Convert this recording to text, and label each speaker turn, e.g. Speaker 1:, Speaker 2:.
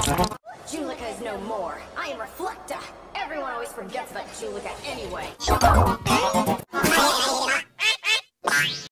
Speaker 1: Julika is no more. I am Reflecta. Everyone always forgets about Julika, anyway.